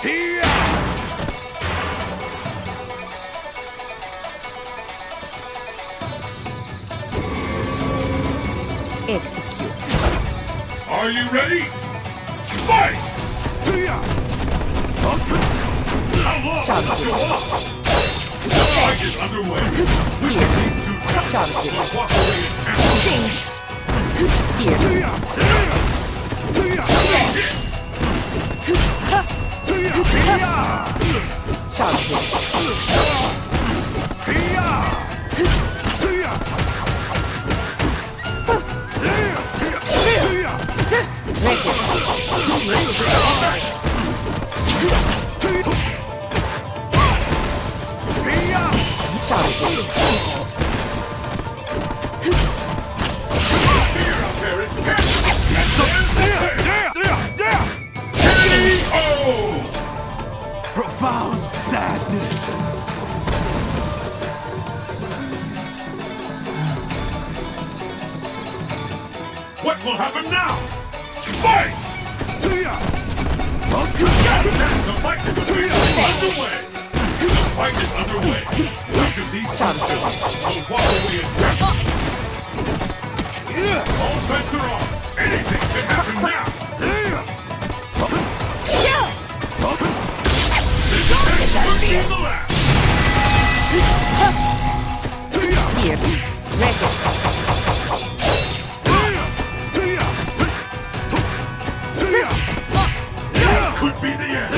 Execute. Are you ready? Fight! Charge. is you walk? The fight is underway. Here. Charge. will walk away in ten. Sting. Here. Charge. Ready. Charge. Fear Profound sadness. What will happen now? Fight! The fight is underway. The fight is underway. Could be. Here. Ready. Could be the end.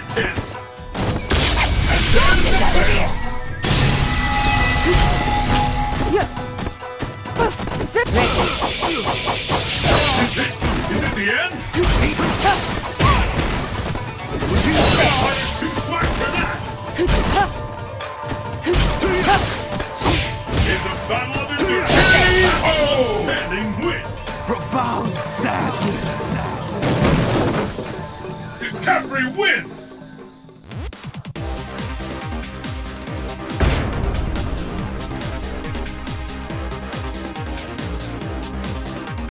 Capri win?